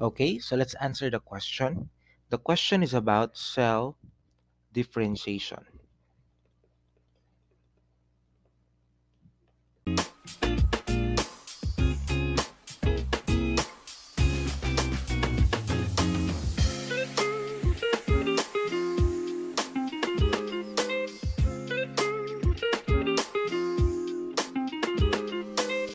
Okay, so let's answer the question. The question is about cell differentiation.